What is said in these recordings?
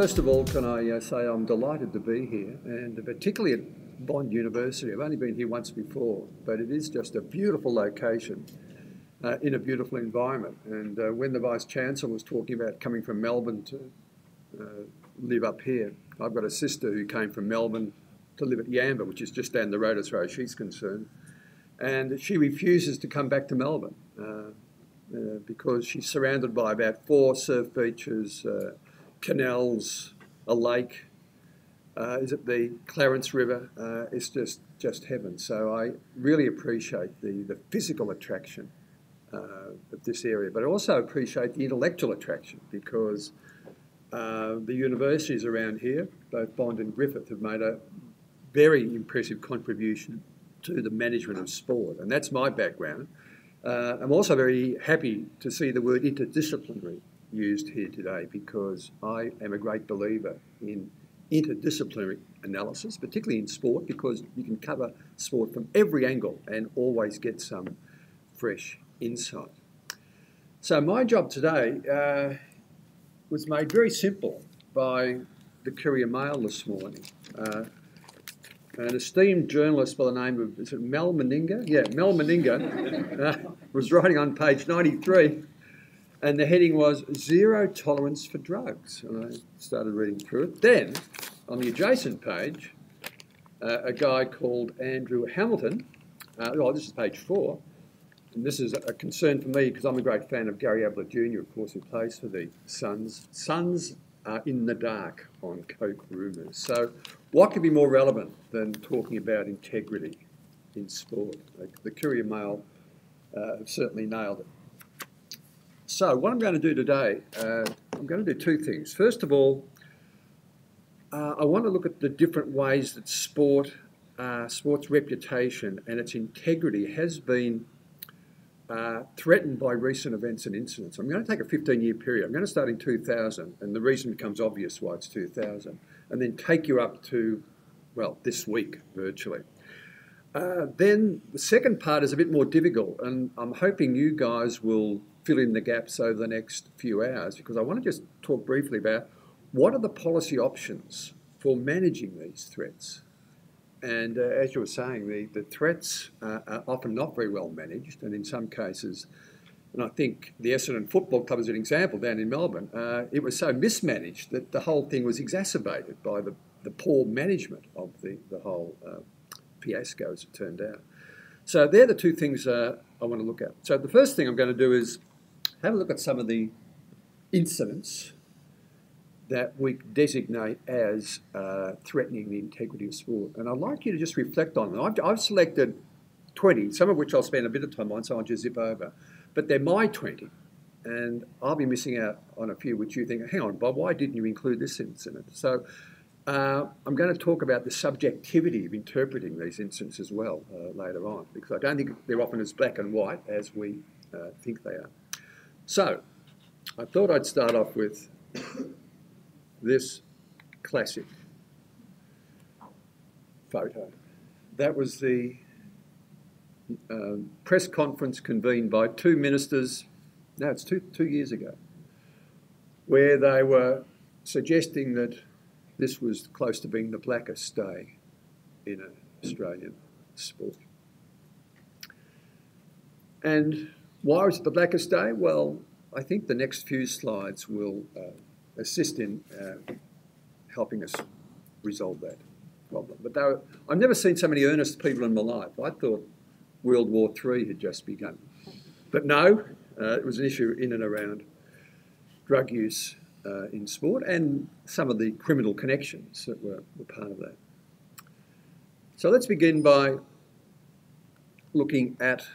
first of all, can I uh, say I'm delighted to be here, and particularly at Bond University. I've only been here once before, but it is just a beautiful location uh, in a beautiful environment. And uh, when the Vice Chancellor was talking about coming from Melbourne to uh, live up here, I've got a sister who came from Melbourne to live at Yamba, which is just down the road as far as she's concerned. And she refuses to come back to Melbourne uh, uh, because she's surrounded by about four surf beaches, canals, a lake. Uh, is it the Clarence River? Uh, it's just just heaven. So I really appreciate the the physical attraction uh, of this area, but I also appreciate the intellectual attraction because uh, the universities around here, both Bond and Griffith, have made a very impressive contribution to the management of sport, and that's my background. Uh, I'm also very happy to see the word interdisciplinary used here today because I am a great believer in interdisciplinary analysis, particularly in sport, because you can cover sport from every angle and always get some fresh insight. So, my job today uh, was made very simple by the Courier Mail this morning. Uh, an esteemed journalist by the name of Mel Meninga? Yeah, Mel Meninga uh, was writing on page 93 and the heading was Zero Tolerance for Drugs. And I started reading through it. Then, on the adjacent page, uh, a guy called Andrew Hamilton, uh, oh, this is page four, and this is a concern for me because I'm a great fan of Gary Ablett Jr., of course, who plays for the Suns. Suns are in the dark on Coke rumours. So, what could be more relevant than talking about integrity in sport? The Courier Mail uh, certainly nailed it. So what I'm going to do today, uh, I'm going to do two things. First of all, uh, I want to look at the different ways that sport, uh, sport's reputation and its integrity has been uh, threatened by recent events and incidents. I'm going to take a 15-year period. I'm going to start in 2000, and the reason becomes obvious why it's 2000, and then take you up to, well, this week virtually. Uh, then the second part is a bit more difficult, and I'm hoping you guys will fill in the gaps over the next few hours because I want to just talk briefly about what are the policy options for managing these threats. And uh, as you were saying, the, the threats uh, are often not very well managed, and in some cases, and I think the Essendon Football Club is an example down in Melbourne, uh, it was so mismanaged that the whole thing was exacerbated by the, the poor management of the, the whole uh, fiasco, as it turned out. So they're the two things uh, I want to look at. So the first thing I'm going to do is have a look at some of the incidents that we designate as uh, threatening the integrity of sport. And I'd like you to just reflect on them. I've, I've, selected 20, some of which I'll spend a bit of time on, so I'll just zip over. But they're my 20. And I'll be missing out on a few which you think, hang on, Bob, why didn't you include this incident? So uh, I'm going to talk about the subjectivity of interpreting these incidents as well uh, later on, because I don't think they're often as black and white as we uh, think they are. So, I thought I'd start off with this classic photo. That was the uh, press conference convened by two ministers, no, it's two, two years ago, where they were suggesting that this was close to being the blackest day in Australian sport. And why was it the blackest day? Well, I think the next few slides will uh, assist in uh, helping us resolve that problem. But were, I've never seen so many earnest people in my life. I thought World War III had just begun. But no, uh, it was an issue in and around drug use uh, in sport and some of the criminal connections that were, were part of that. So let's begin by looking at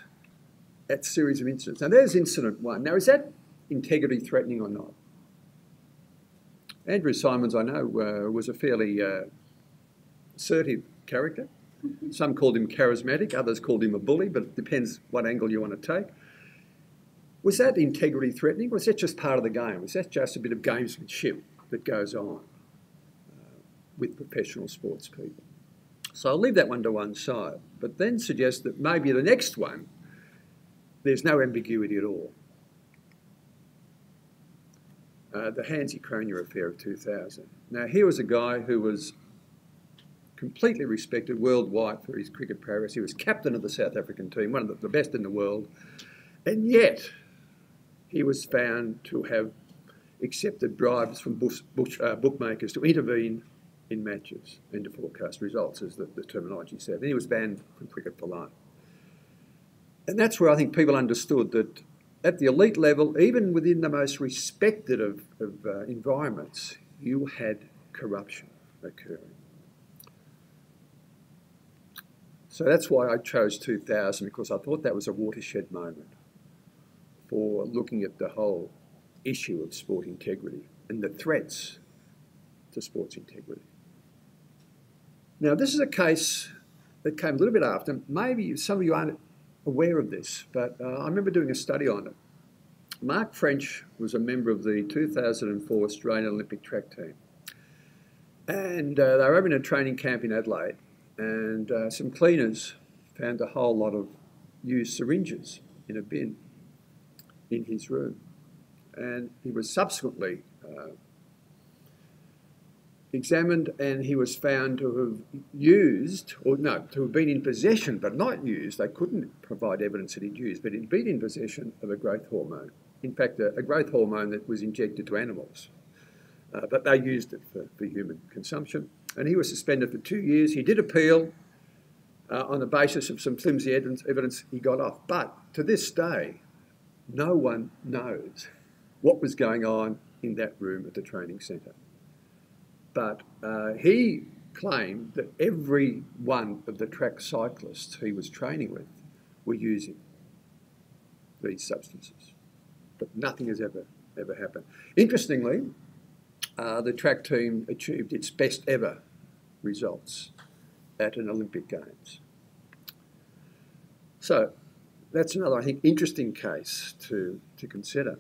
that series of incidents. Now, there's incident one. Now, is that integrity threatening or not? Andrew Symonds, I know, uh, was a fairly uh, assertive character. Some called him charismatic, others called him a bully, but it depends what angle you want to take. Was that integrity threatening, was that just part of the game? Was that just a bit of gamesmanship that goes on uh, with professional sports people? So I'll leave that one to one side, but then suggest that maybe the next one there's no ambiguity at all. uh, the Hansie Cronje affair of 2000. Now, here was a guy who was completely respected worldwide for his cricket prowess. He was captain of the South African team, one of the best in the world, and yet he was found to have accepted bribes from uh, bookmakers to intervene in matches and to forecast results, as the, the terminology said. And he was banned from cricket for life. And that's where I think people understood that at the elite level, even within the most respected of, of uh, environments, you had corruption occurring. So that's why I chose 2000 because I thought that was a watershed moment for looking at the whole issue of sport integrity and the threats to sports integrity. Now, this is a case that came a little bit after. Maybe some of you aren't aware of this, but uh, I remember doing a study on it. Mark French was a member of the 2004 Australian Olympic track team. And uh, they were in a training camp in Adelaide, and uh, some cleaners found a whole lot of used syringes in a bin in his room. And he was subsequently uh, examined and he was found to have used, or no, to have been in possession but not used. They couldn't provide evidence that he'd used, but he'd been in possession of a growth hormone. In fact, a, a growth hormone that was injected to animals. Uh, but they used it for, for, human consumption. And he was suspended for two years. He did appeal uh, on the basis of some flimsy evidence, evidence he got off. But to this day, no one knows what was going on in that room at the training centre. But uh, he claimed that every one of the track cyclists he was training with were using these substances. But nothing has ever, ever happened. Interestingly, uh, the track team achieved its best ever results at an Olympic Games. So that's another, I think, interesting case to, to consider.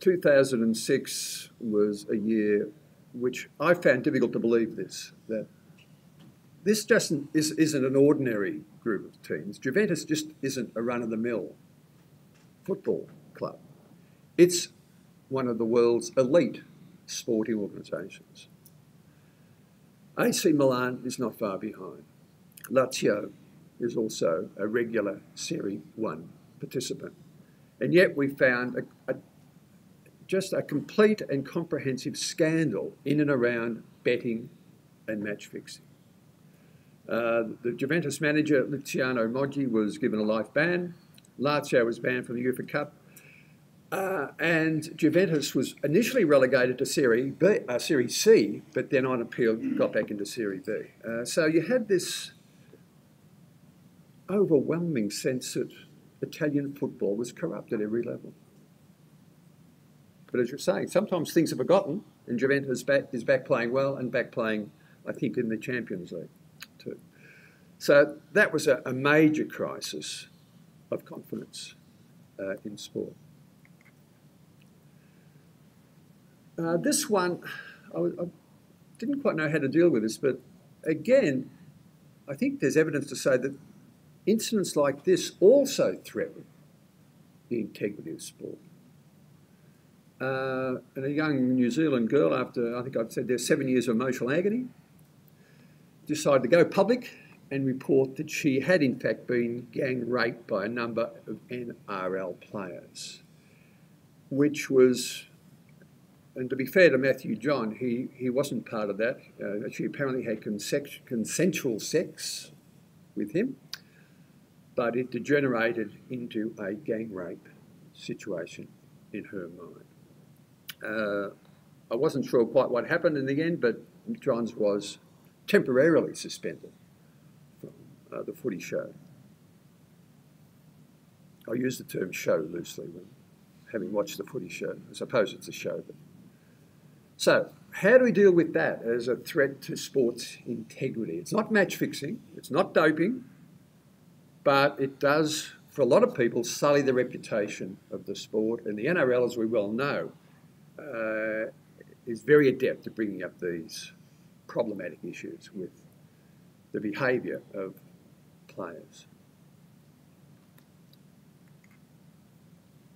2006 was a year which I found difficult to believe this, that this just is, isn't an ordinary group of teams. Juventus just isn't a run of the mill football club. It's one of the world's elite sporting organisations. AC Milan is not far behind. Lazio is also a regular Serie 1 participant. And yet we found a, a just a complete and comprehensive scandal in and around betting and match fixing. Uh, the Juventus manager Luciano Moggi was given a life ban. Lazio was banned from the UEFA Cup. Uh, and Juventus was initially relegated to Serie, B, uh, Serie C, but then on appeal got back into Serie B. Uh, so you had this overwhelming sense that Italian football was corrupt at every level. But as you're saying, sometimes things are forgotten, and Juventus back, is back playing well and back playing, I think, in the Champions League too. So that was a, a major crisis of confidence uh, in sport. Uh, this one, I, I, didn't quite know how to deal with this, but again, I think there's evidence to say that incidents like this also threaten the integrity of sport. Uh, and a young New Zealand girl, after I think I've said there's seven years of emotional agony, decided to go public and report that she had in fact been gang raped by a number of NRL players, which was, and to be fair to Matthew Johns, he, he wasn't part of that. Uh, she apparently had consensual sex with him, but it degenerated into a gang rape situation in her mind. Uh, I wasn't sure quite what happened in the end, but Johns was temporarily suspended from uh, the footy show. I use the term show loosely when having watched the footy show. I suppose it's a show. But... So, how do we deal with that as a threat to sports integrity? It's not match fixing, it's not doping, but it does, for a lot of people, sully the reputation of the sport. And the NRL, as we well know, uh, is very adept at bringing up these problematic issues with the behaviour of players.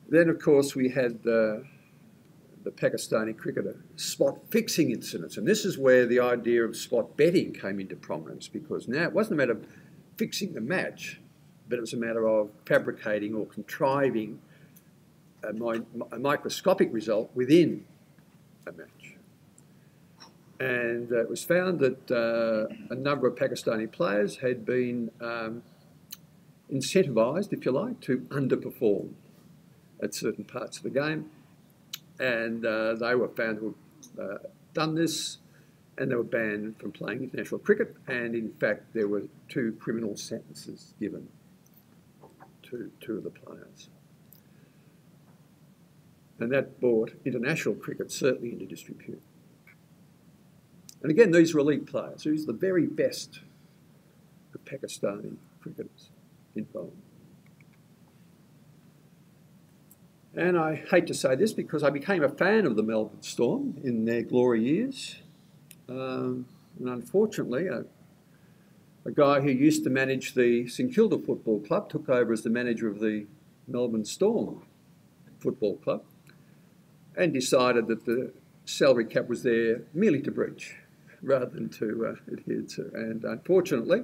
Then, of course, we had the, the Pakistani cricketer spot fixing incidents. And this is where the idea of spot betting came into prominence because now it wasn't a matter of fixing the match, but it was a matter of fabricating or contriving a, a microscopic result within a match. And uh, it was found that uh, a number of Pakistani players had been um, incentivised, if you like, to underperform at certain parts of the game. And uh, they were found to have uh, done this and they were banned from playing international cricket. And in fact, there were two criminal sentences given to two of the players. And that brought international cricket certainly into disrepute. And again, these were elite players. Are the very best of Pakistani cricketers involved. And I hate to say this because I became a fan of the Melbourne Storm in their glory years. Um, and unfortunately, a, a, guy who used to manage the St Kilda Football Club took over as the manager of the Melbourne Storm Football Club and decided that the salary cap was there merely to breach rather than to uh, adhere to. And unfortunately,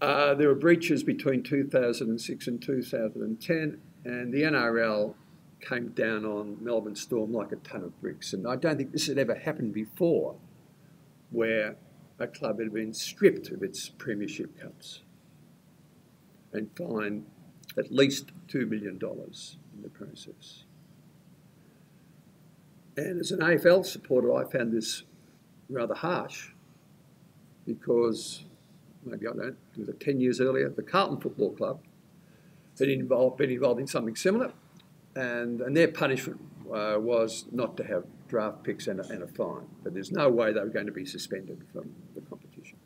uh, there were breaches between 2006 and 2010, and the NRL came down on Melbourne Storm like a ton of bricks. And I don't think this had ever happened before, where a club had been stripped of its premiership cups and fined at least $2 million in the process. And as an AFL supporter, I found this rather harsh because maybe I don't know, was it 10 years earlier, the Carlton Football Club had involved, been involved in something similar, and, and their punishment uh, was not to have draft picks and a, and a fine. But there's no way they were going to be suspended from the competition.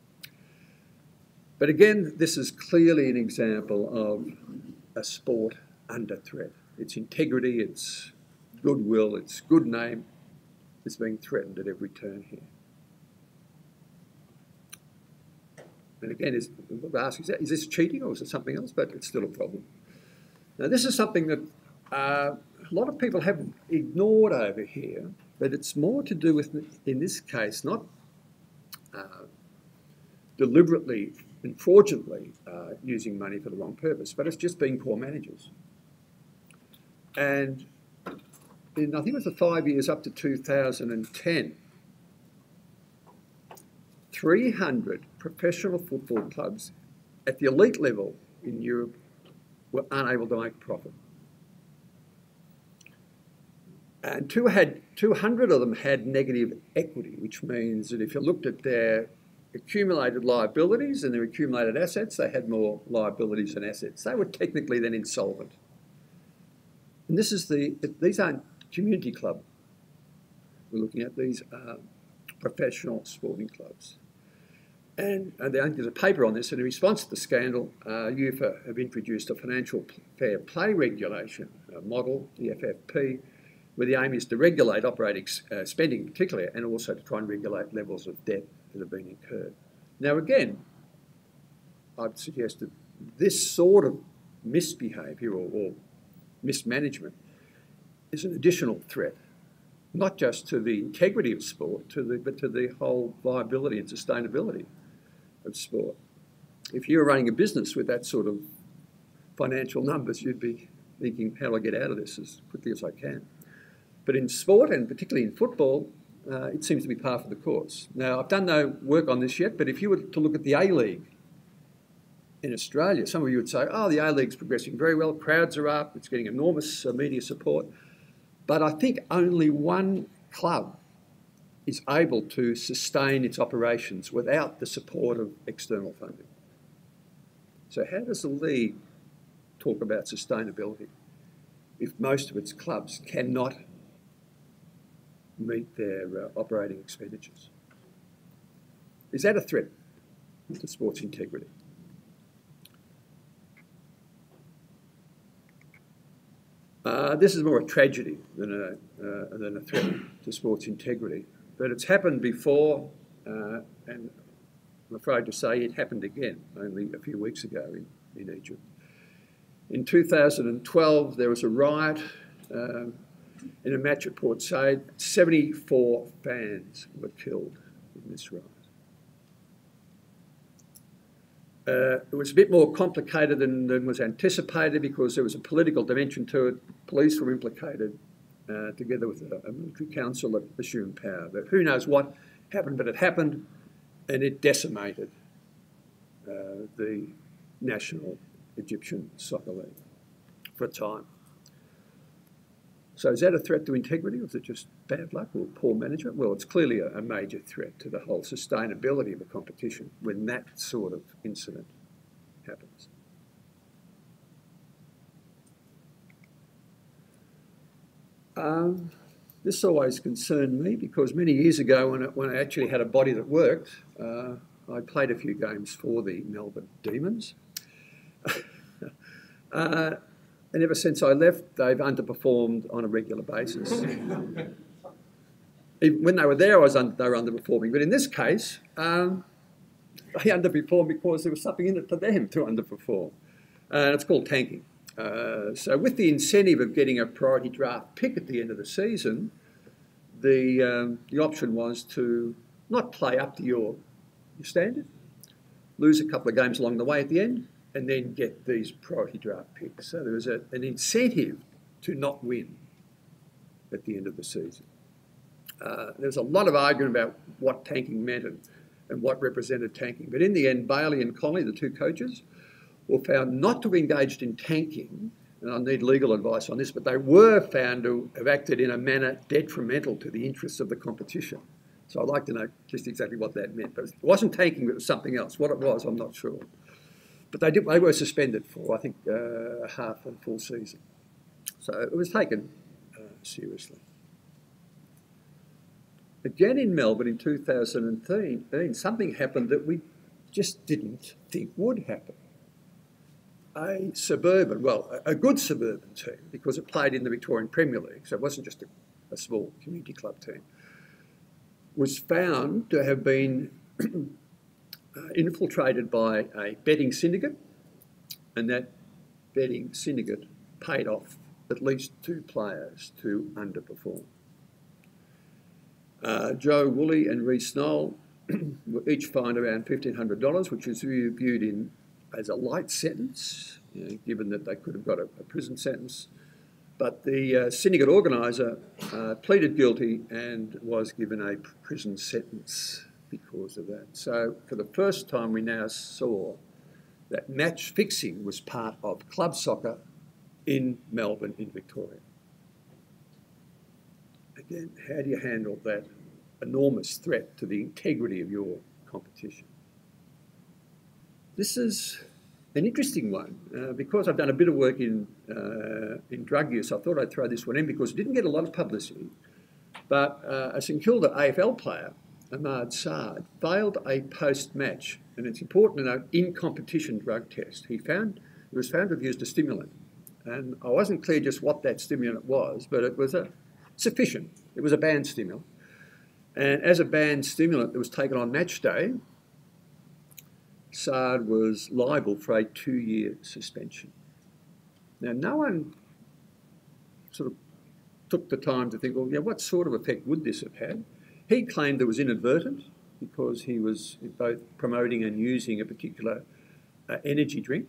But again, this is clearly an example of a sport under threat. Its integrity, its goodwill, its good name is being threatened at every turn here. And again, is, ask, is, that, is this cheating or is it something else? But it's still a problem. Now, this is something that uh, a lot of people have ignored over here, but it's more to do with, in this case, not uh, deliberately and fraudulently uh, using money for the wrong purpose, but it's just being poor managers. And in, I think it was the five years up to 2010, 300 professional football clubs at the elite level in Europe were unable to make profit. And two had, 200 of them had negative equity, which means that if you looked at their accumulated liabilities and their accumulated assets, they had more liabilities than assets. They were technically then insolvent. And this is the, these aren't community club we're looking at, these are professional sporting clubs. And uh, there's a paper on this, and in response to the scandal, uh, UEFA have introduced a financial fair play regulation model, the FFP, where the aim is to regulate operating uh, spending particularly, and also to try and regulate levels of debt that have been incurred. Now again, I'd suggest that this sort of misbehaviour or, or mismanagement is an additional threat, not just to the integrity of sport, to the, but to the whole viability and sustainability of sport. If you were running a business with that sort of financial numbers, you'd be thinking, how do I get out of this as quickly as I can? But in sport, and particularly in football, uh, it seems to be par for the course. Now, I've done no work on this yet, but if you were to look at the A League in Australia, some of you would say, oh, the A League's progressing very well, crowds are up, it's getting enormous uh, media support. But I think only one club is able to sustain its operations without the support of external funding. So, how does the league talk about sustainability if most of its clubs cannot meet their uh, operating expenditures? Is that a threat to sports integrity? Uh, this is more a tragedy than a, uh, than a threat to sports integrity. But it's happened before, uh, and I'm afraid to say it happened again only a few weeks ago in, in Egypt. In 2012, there was a riot um, in a match at Port Said. 74 fans were killed in this riot. Uh, it was a bit more complicated than, than, was anticipated because there was a political dimension to it. Police were implicated, uh, together with a, a, military council that assumed power. But who knows what happened, but it happened and it decimated uh, the national Egyptian Soccer League for a time. So is that a threat to integrity or is it just bad luck or poor management? Well, it's clearly a, a major threat to the whole sustainability of the competition when that sort of incident happens. Um, this always concerned me because many years ago, when, it, when I actually had a body that worked, uh, I played a few games for the Melbourne Demons. uh, and ever since I left, they've underperformed on a regular basis. Even when they were there, I was under, they were underperforming. But in this case, um, they underperformed because there was something in it for them to underperform. And it's called tanking. Uh, so, with the incentive of getting a priority draft pick at the end of the season, the, um, the option was to not play up to your, your standard, lose a couple of games along the way at the end, and then get these priority draft picks. So there was a, an incentive to not win at the end of the season. Uh, there was a lot of argument about what tanking meant and, and what represented tanking. But in the end, Bailey and Connolly, the two coaches, were found not to have engaged in tanking, and I need legal advice on this, but they were found to have acted in a manner detrimental to the interests of the competition. So I'd like to know just exactly what that meant. But it wasn't tanking, it was something else. What it was, I'm not sure. But they, did, they were suspended for, I think, uh, half a full season. So it was taken uh, seriously. Again in Melbourne in 2013, something happened that we just didn't think would happen. A suburban, well, a good suburban team, because it played in the Victorian Premier League, so it wasn't just a, a small community club team, was found to have been uh, infiltrated by a betting syndicate, and that betting syndicate paid off at least two players to underperform. Uh, Joe Woolley and Reiss Noel were each fined around $1,500, which was viewed in as a light sentence, you know, given that they could have got a, a prison sentence. But the uh, syndicate organiser uh, pleaded guilty and was given a prison sentence because of that. So for the first time, we now saw that match fixing was part of club soccer in Melbourne, in Victoria. Again, how do you handle that enormous threat to the integrity of your competition? This is an interesting one uh, because I've done a bit of work in, uh, in drug use. I thought I'd throw this one in because it didn't get a lot of publicity. But uh, a St Kilda AFL player Ahmad Saad, failed a post-match, and it's important to note, in-competition drug test. He found he was found to have used a stimulant, and I wasn't clear just what that stimulant was, but it was a sufficient. It was a banned stimulant, and as a banned stimulant that was taken on match day, Saad was liable for a two-year suspension. Now, no one sort of took the time to think, well, yeah, what sort of effect would this have had? He claimed it was inadvertent because he was both promoting and using a particular uh, energy drink.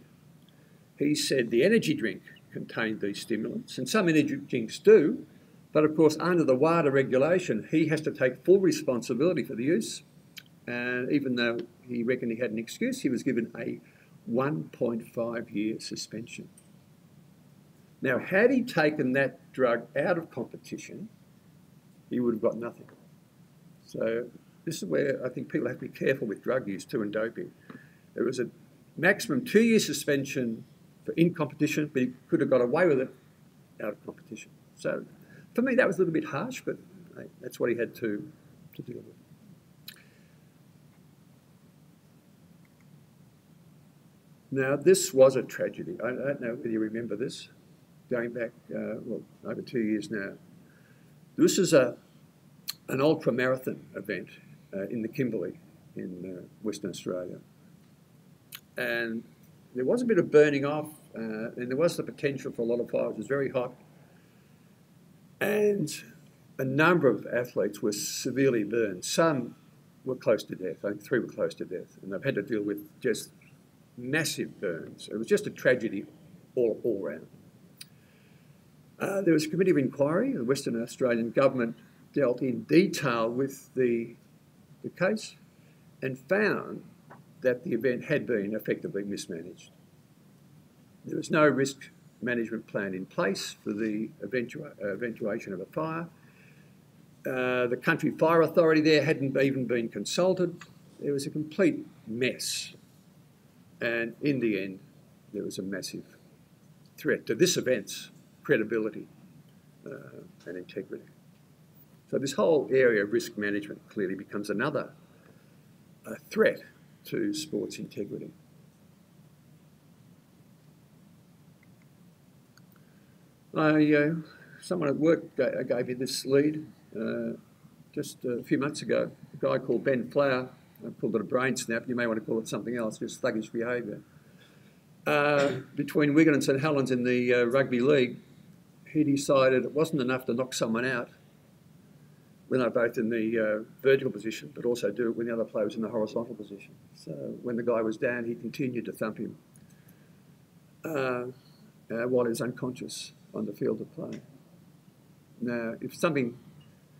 He said the energy drink contained these stimulants, and some energy drinks do, but of course, under the WADA regulation, he has to take full responsibility for the use. And even though he reckoned he had an excuse, he was given a 1.5 year suspension. Now, had he taken that drug out of competition, he would have got nothing. So this is where I think people have to be careful with drug use too and doping. There was a maximum two year suspension for in competition, but he could have got away with it out of competition. So for me, that was a little bit harsh, but that's what he had to, to deal with. Now, this was a tragedy. I don't know whether you remember this, going back, uh, well, over two years now. This is a, an ultra marathon event uh, in the Kimberley in uh, Western Australia. And there was a bit of burning off uh, and there was the potential for a lot of fires. It was very hot, and a number of athletes were severely burned. Some were close to death. I think three were close to death, and they've had to deal with just massive burns. It was just a tragedy all, all round. Uh, there was a committee of inquiry. The Western Australian government dealt in detail with the, the case and found that the event had been effectively mismanaged. There was no risk management plan in place for the eventua eventuation of a fire. Uh, the country fire authority there hadn't even been consulted. It was a complete mess. And in the end, there was a massive threat to this event's credibility uh, and integrity. So this whole area of risk management clearly becomes another uh, threat to sports integrity. I, uh, someone at work gave me this lead uh, just a few months ago. A guy called Ben Flower I called it a brain snap. You may want to call it something else, just thuggish behaviour. Uh, between Wigan and St Helens in the uh, rugby league, he decided it wasn't enough to knock someone out when they're both in the uh, vertical position, but also do it when the other player was in the horizontal position. So when the guy was down, he continued to thump him uh, uh, while he was unconscious on the field of play. Now, if something,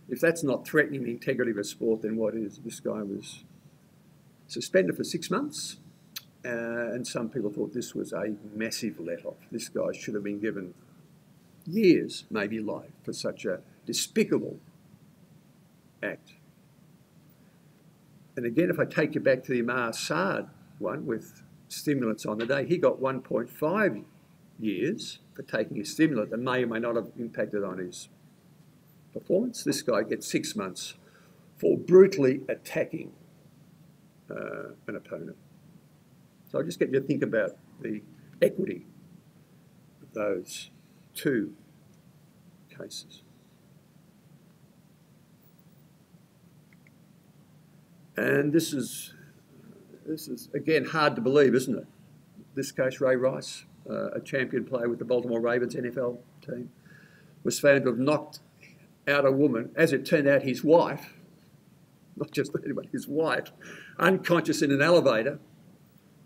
if that's not threatening the integrity of a sport, then what is? This guy was suspended for six months. Uh, and some people thought this was a massive let off. This guy should have been given years, maybe life, for such a despicable act. And again, if I take you back to the Ahmad Saad one with stimulants on the day, he got 1.5 years for taking a stimulant that may or may not have impacted on his performance. This guy gets six months for brutally attacking uh, an opponent. So I'll just get you to think about the equity of those two cases. And this is, this is again hard to believe, isn't it? This case, Ray Rice, uh, a champion player with the Baltimore Ravens NFL team, was found to have knocked out a woman, as it turned out, his wife, not just anybody, his wife, unconscious in an elevator,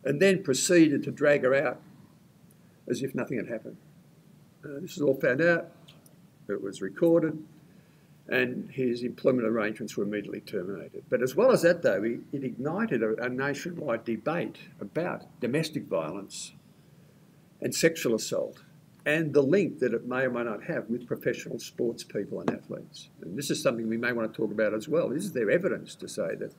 and then proceeded to drag her out as if nothing had happened. Uh, this was all found out, it was recorded, and his employment arrangements were immediately terminated. But as well as that, though, it ignited a, a nationwide debate about domestic violence and sexual assault and the link that it may or may not have with professional sports people and athletes. And this is something we may want to talk about as well. Is there evidence to say that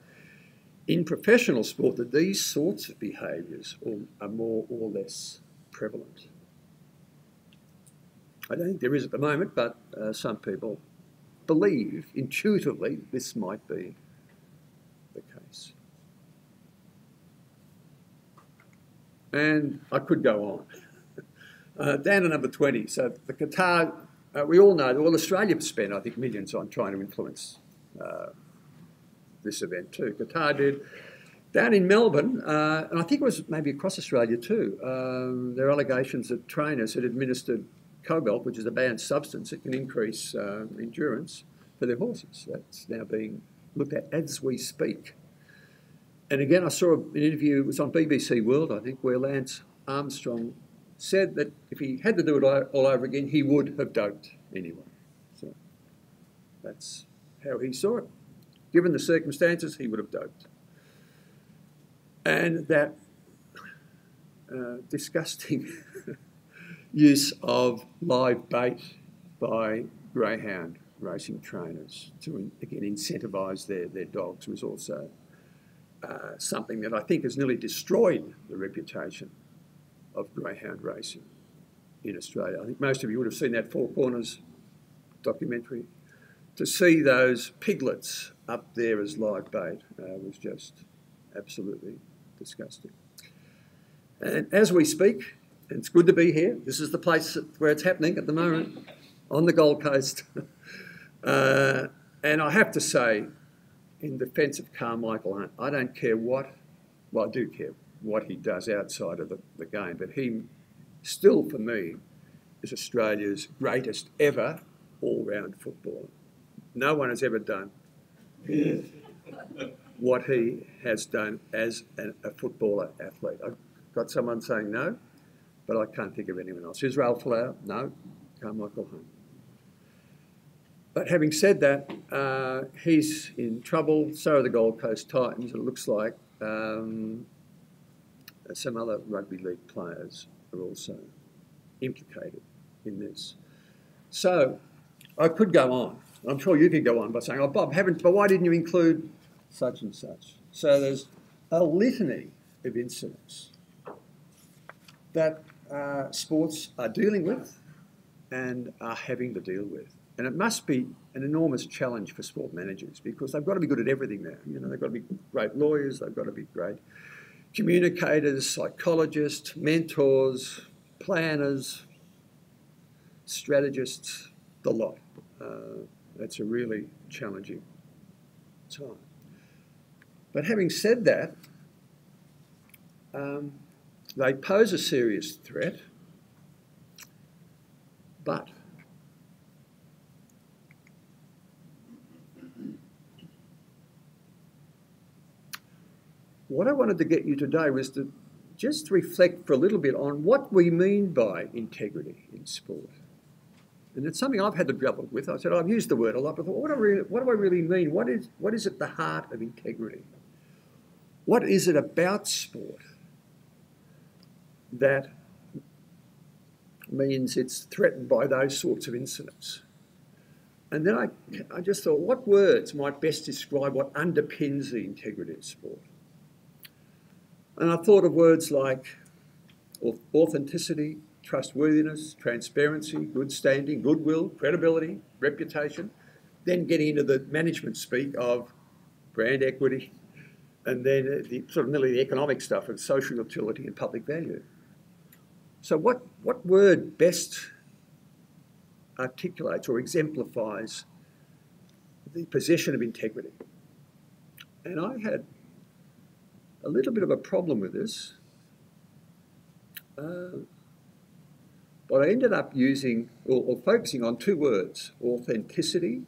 in professional sport that these sorts of behaviours are more or less prevalent? I don't think there is at the moment, but uh, some people believe intuitively this might be the case. And I could go on. Uh, down to number 20. So the Qatar, uh, we all know, well, Australia spent, I think, millions on trying to influence uh, this event too. Qatar did. Down in Melbourne, uh, and I think it was maybe across Australia too, um, there are allegations that trainers had administered cobalt, which is a banned substance that can increase uh, endurance for their horses. That's now being looked at as we speak. And again, I saw an interview, it was on BBC World, I think, where Lance Armstrong said that if he had to do it all over again, he would have doped anyone. So that's how he saw it. Given the circumstances, he would have doped. And that uh, disgusting use of live bait by greyhound racing trainers to, again, incentivise their, their dogs was also uh, something that I think has nearly destroyed the reputation of greyhound racing in Australia. I think most of you would have seen that Four Corners documentary. To see those piglets up there as live bait uh, was just absolutely disgusting. And as we speak, and it's good to be here, this is the place where it's happening at the moment, on the Gold Coast. uh, and I have to say, in defence of Karmichael I don't care what, well, I do care what he does outside of the, the game, but he still for me is Australia's greatest ever all-round footballer. No one has ever done what he has done as an, a footballer athlete. I've got someone saying no, but I can't think of anyone else. Israel Folau? No. Karmichael Hunt. But having said that, uh, he's in trouble. So are the Gold Coast Titans. It looks like um, some other rugby league players are also implicated in this. So I could go on. I'm sure you could go on by saying, "Oh, Bob, haven't? But why didn't you include such and such?" So there's a litany of incidents that uh, sports are dealing with and are having to deal with. And it must be an enormous challenge for sport managers because they've got to be good at everything now. You know, they've got to be great lawyers, they've got to be great communicators, psychologists, mentors, planners, strategists, the lot. Uh, that's a really challenging time. But having said that, um, they pose a serious threat, but what I wanted to get you today was to just reflect for a little bit on what we mean by integrity in sport. And it's something I've had to grapple with. I said, I've used the word a lot, but what do I really, what do I really mean? What is, what is at the heart of integrity? What is it about sport that means it's threatened by those sorts of incidents? And then I, I just thought, what words might best describe what underpins the integrity of sport? And I thought of words like authenticity, trustworthiness, transparency, good standing, goodwill, credibility, reputation, then getting into the management speak of brand equity, and then uh, the sort of nearly the economic stuff of social utility and public value. So what, what word best articulates or exemplifies the possession of integrity? And I had a little bit of a problem with this. Uh, but I ended up using or, or, focusing on two words authenticity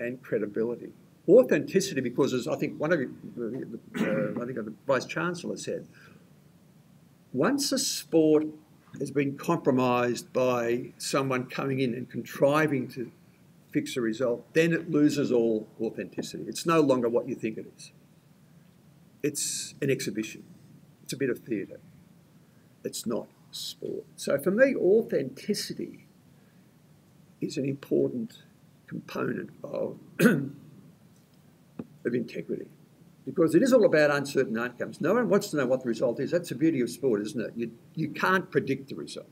and credibility. Authenticity, because as I think one of uh, I think the Vice Chancellor said, once a sport has been compromised by someone coming in and contriving to fix a result, then it loses all authenticity. It's no longer what you think it is it's an exhibition. It's a bit of theatre. It's not sport. So for me, authenticity is an important component of, of integrity because it is all about uncertain outcomes. No one wants to know what the result is. That's the beauty of sport, isn't it? You, you can't predict the result.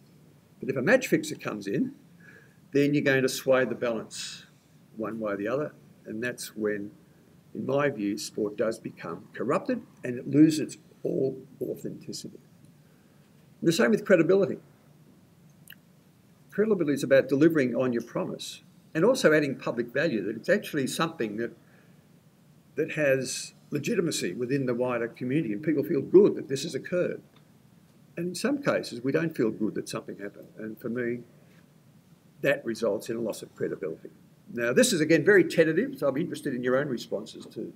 But if a match fixer comes in, then you're going to sway the balance one way or the other, and that's when in my view, sport does become corrupted and it loses all authenticity. And the same with credibility. Credibility is about delivering on your promise and also adding public value, that it's actually something that, that has legitimacy within the wider community and people feel good that this has occurred. And in some cases, we don't feel good that something happened. And for me, that results in a loss of credibility. Now, this is again very tentative, so I'm interested in your own responses to,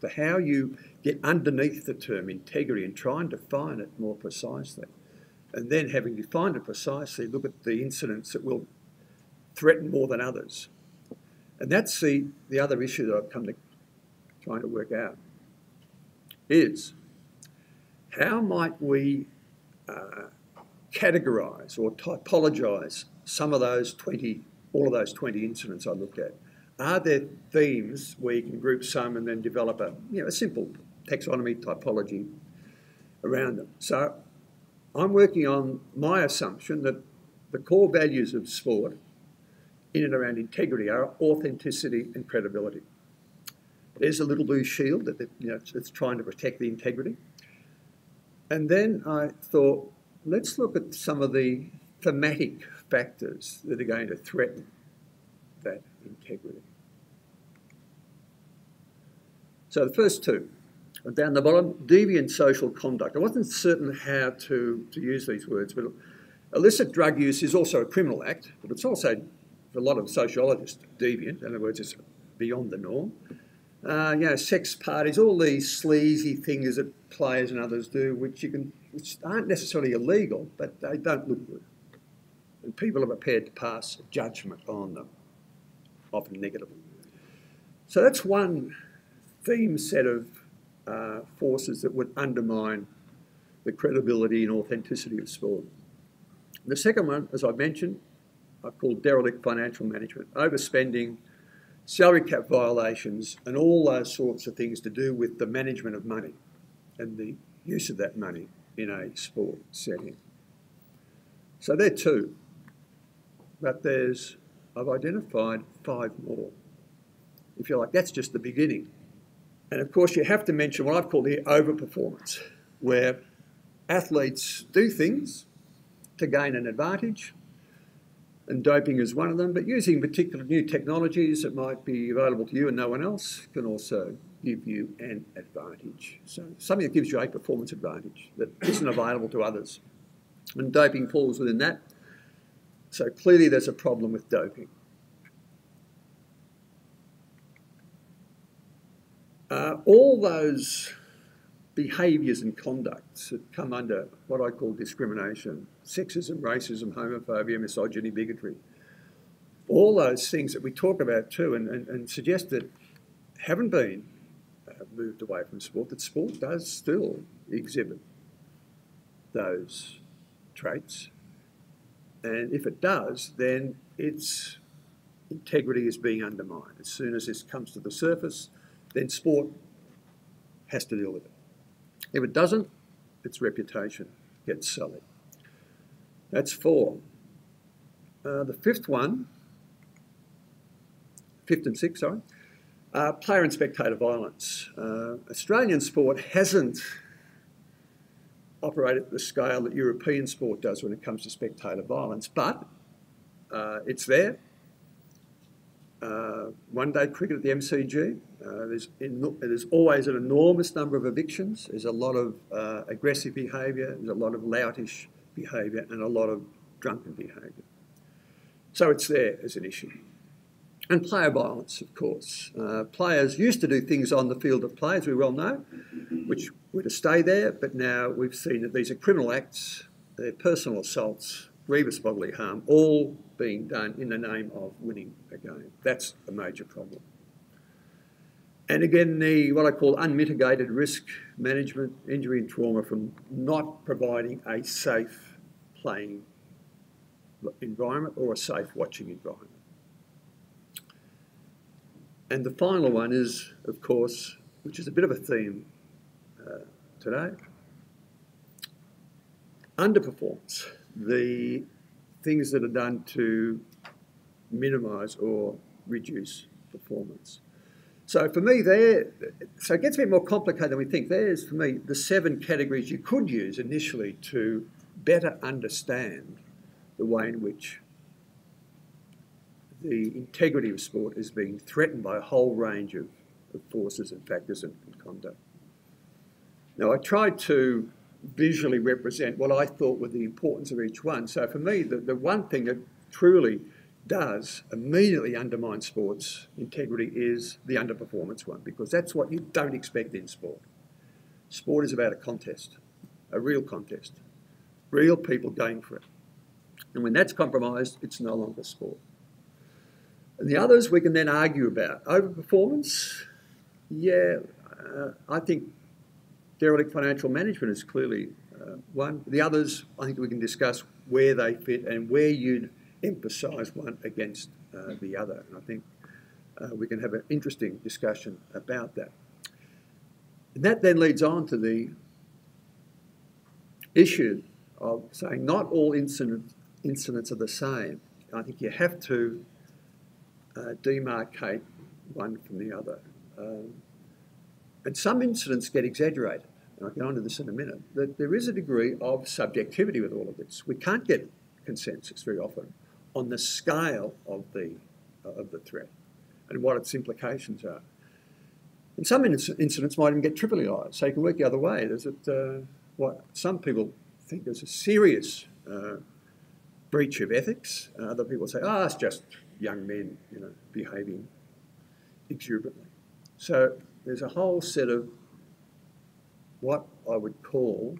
to how you get underneath the term integrity and try and define it more precisely. And then, having defined it precisely, look at the incidents that will threaten more than others. And that's the, the other issue that I've come to trying to work out is how might we uh, categorise or typologise some of those 20 all of those 20 incidents I looked at. Are there themes where you can group some and then develop a, you know, a simple taxonomy typology around them? So I'm working on my assumption that the core values of sport in and around integrity are authenticity and credibility. There's a little blue shield that you know, it's trying to protect the integrity. And then I thought, let's look at some of the thematic factors that are going to threaten that integrity. So the first two, down the bottom, deviant social conduct. I wasn't certain how to, to use these words, but Illicit drug use is also a criminal act, but it's also, for a lot of sociologists, deviant. In other words, it's beyond the norm. Uh, you know, sex parties, all these sleazy things that players and others do, which you can, which aren't necessarily illegal, but they don't look good. And people are prepared to pass judgment on them, often negatively. So that's one theme set of uh, forces that would undermine the credibility and authenticity of sport. The second one, as I mentioned, I've called derelict financial management, overspending, salary cap violations, and all those sorts of things to do with the management of money and the use of that money in a sport setting. So there are two, but there's, I've identified five more if you like, that's just the beginning. And of course, you have to mention what I've called the overperformance, where athletes do things to gain an advantage, and doping is one of them, but using particular new technologies that might be available to you and no one else can also give you an advantage. So something that gives you a performance advantage that isn't available to others. And doping falls within that. So clearly there's a problem with doping. Uh, all those behaviours and conducts that come under what I call discrimination, sexism, racism, homophobia, misogyny, bigotry, all those things that we talk about too and, and, and suggest that haven't been uh, moved away from sport, that sport does still exhibit those traits. And if it does, then its integrity is being undermined. As soon as this comes to the surface, then sport has to deal with it. If it doesn't, its reputation gets sullied. That's four. Uh, the fifth one, fifth and sixth, sorry, uh, player and spectator violence. Uh, Australian sport hasn't operated at the scale that European sport does when it comes to spectator violence, but uh, it's there. Uh, one day cricket at the MCG, uh, there's, in, there's always an enormous number of evictions. There's a lot of uh, aggressive behaviour, there's a lot of loutish behaviour, and a lot of drunken behaviour. So it's there as an issue. And player violence, of course. Uh, players used to do things on the field of play, as we well know, which were to stay there, but now we've seen that these are criminal acts, they're personal assaults, grievous bodily harm, all being done in the name of winning a game. That's a major problem. And again, the what I call unmitigated risk management, injury and trauma from not providing a safe playing environment or a safe watching environment. And the final one is, of course, which is a bit of a theme today, underperformance. The things that are done to minimise or reduce performance. So for me, there, so it gets a bit more complicated than we think. There's for me the seven categories you could use initially to better understand the way in which the integrity of sport is being threatened by a whole range of, of forces and factors and, and conduct. Now, I tried to visually represent what I thought were the importance of each one. So for me, the, the one thing that truly does immediately undermine sports integrity is the underperformance one, because that's what you don't expect in sport. Sport is about a contest, a real contest, real people going for it. And when that's compromised, it's no longer sport. And the others we can then argue about. Overperformance, yeah, uh, I think derelict financial management is clearly uh, one. The others, I think we can discuss where they fit and where you'd emphasise one against uh, the other. And I think uh, we can have an interesting discussion about that. And that then leads on to the issue of saying not all incident, incidents are the same. I think you have to uh, demarcate one from the other. Um, and some incidents get exaggerated. And I'll get onto this in a minute. That there is a degree of subjectivity with all of this. We can't get consensus very often on the scale of the, uh, of the threat and what its implications are. And some incidents might even get trivialised, so you can work the other way. There's uh, what some people think is a serious uh, breach of ethics. Other people say, oh, it's just young men, you know, behaving exuberantly. So there's a whole set of what I would call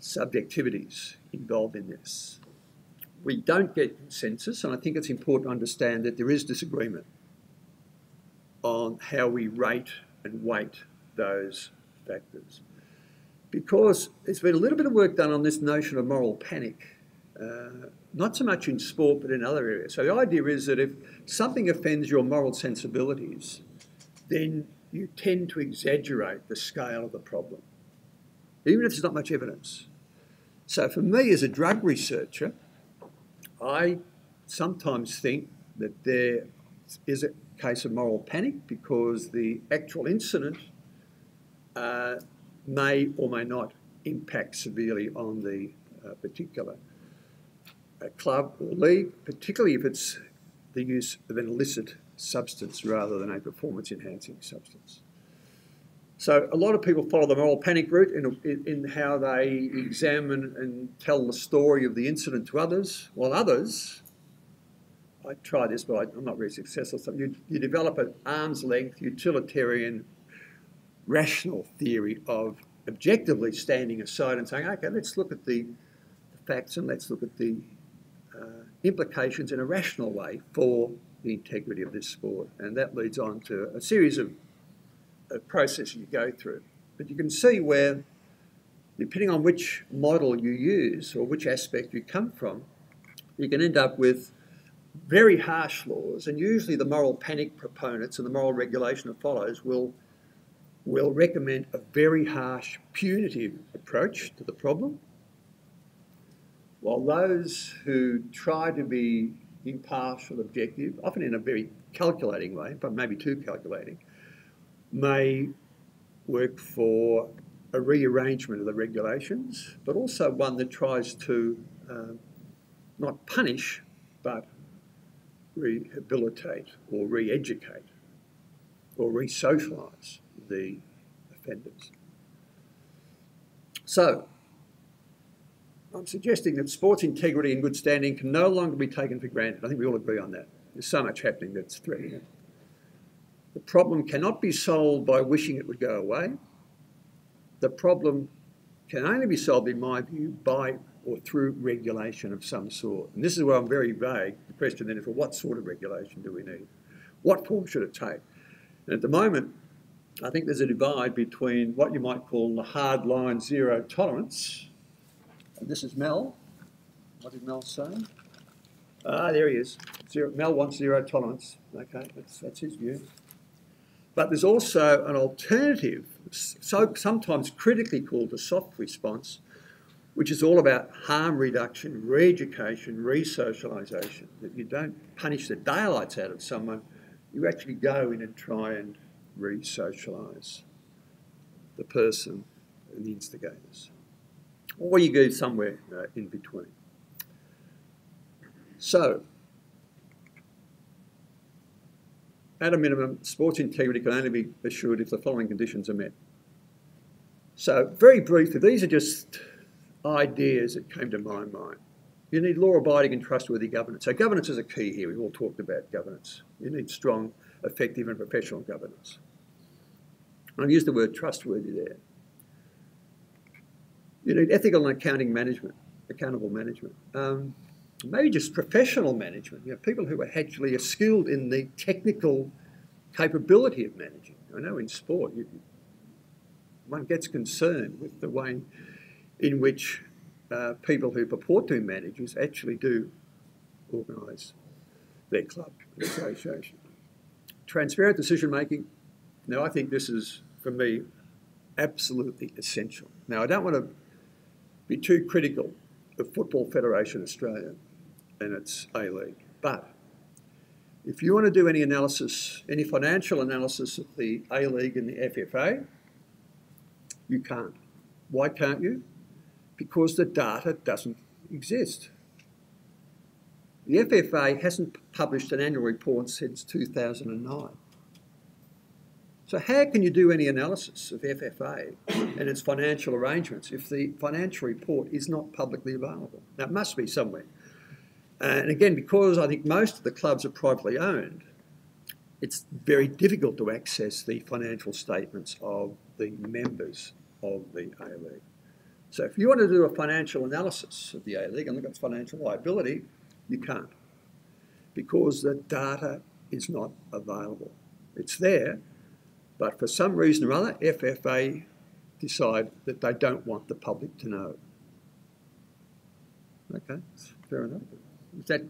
subjectivities involved in this. We don't get consensus, and I think it's important to understand that there is disagreement on how we rate and weight those factors. Because there's been a little bit of work done on this notion of moral panic, uh, not so much in sport but in other areas. So the idea is that if something offends your moral sensibilities, then you tend to exaggerate the scale of the problem, even if there's not much evidence. So for me as a drug researcher, I sometimes think that there is a case of moral panic because the actual incident uh, may or may not impact severely on the uh, particular uh, club or league, particularly if it's the use of an illicit substance rather than a performance enhancing substance. So a lot of people follow the moral panic route in, in, how they examine and tell the story of the incident to others, while others, I try this but I'm not very successful, so you, you develop an arm's length utilitarian rational theory of objectively standing aside and saying, okay, let's look at the, facts and let's look at the implications in a rational way for the integrity of this sport. And that leads on to a series of, of processes you go through. But you can see where, depending on which model you use or which aspect you come from, you can end up with very harsh laws. And usually the moral panic proponents and the moral regulation that follows will, will recommend a very harsh punitive approach to the problem. While those who try to be impartial, objective, often in a very calculating way, but maybe too calculating, may work for a rearrangement of the regulations, but also one that tries to uh, not punish, but rehabilitate or re educate or re socialise the offenders. So, I'm suggesting that sports integrity and good standing can no longer be taken for granted. I think we all agree on that. There's so much happening that's threatening it. The problem cannot be solved by wishing it would go away. The problem can only be solved, in my view, by or through regulation of some sort. And this is where I'm very vague. The question then is, well, what sort of regulation do we need? What form should it take? And at the moment, I think there's a divide between what you might call the hard line zero tolerance this is Mel. What did Mel say? Ah, there he is. Zero, Mel wants zero tolerance. Okay, that's, that's his view. But there's also an alternative, so sometimes critically called a soft response, which is all about harm reduction, re-education, re-socialisation. That you don't punish the daylights out of someone, you actually go in and try and re-socialise the person and the instigators or you go somewhere uh, in between. So, at a minimum, sports integrity can only be assured if the following conditions are met. So, very briefly, these are just ideas that came to my mind. You need law abiding and trustworthy governance. So, governance is a key here. We've all talked about governance. You need strong, effective, and professional governance. I've used the word trustworthy there. You need ethical and accounting management, accountable management. Um, maybe just professional management, you know, people who are actually are skilled in the technical capability of managing. I know in sport, you, one gets concerned with the way in which uh, people who purport to be managers actually do organise their club association. Transparent decision making. Now, I think this is, for me, absolutely essential. Now, I don't want to be too critical of Football Federation Australia and its A League. But if you want to do any analysis, any financial analysis of the A League and the FFA, you can't. Why can't you? Because the data doesn't exist. The FFA hasn't published an annual report since 2009. So, how can you do any analysis of FFA and its financial arrangements if the financial report is not publicly available? Now, it must be somewhere. Uh, and again, because I think most of the clubs are privately owned, it's very difficult to access the financial statements of the members of the A League. So, if you want to do a financial analysis of the A League and look at its financial liability, you can't because the data is not available. It's there, but for some reason or other, FFA decide that they don't want the public to know. Okay, fair enough. Is that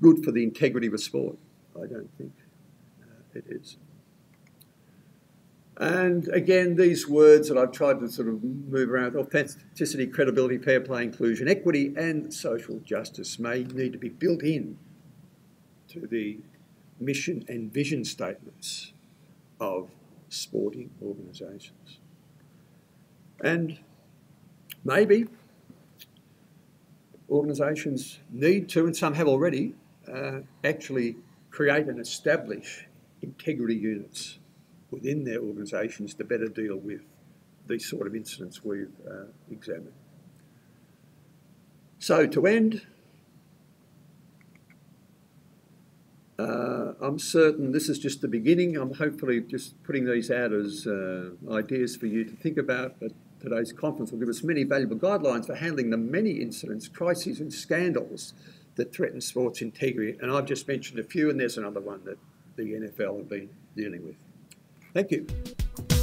good for the integrity of a sport? I don't think uh, it is. And again, these words that I've tried to sort of move around authenticity, credibility, fair play, inclusion, equity, and social justice may need to be built in to the mission and vision statements of sporting organisations. And maybe organisations need to, and some have already, uh, actually create and establish integrity units within their organisations to better deal with these sort of incidents we've uh, examined. So to end, uh, I'm certain this is just the beginning. I'm hopefully just putting these out as uh, ideas for you to think about. But today's conference will give us many valuable guidelines for handling the many incidents, crises, and scandals that threaten sports integrity. And I've just mentioned a few, and there's another one that the NFL have been dealing with. Thank you.